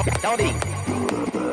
Loading.